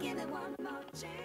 Give it one more chance.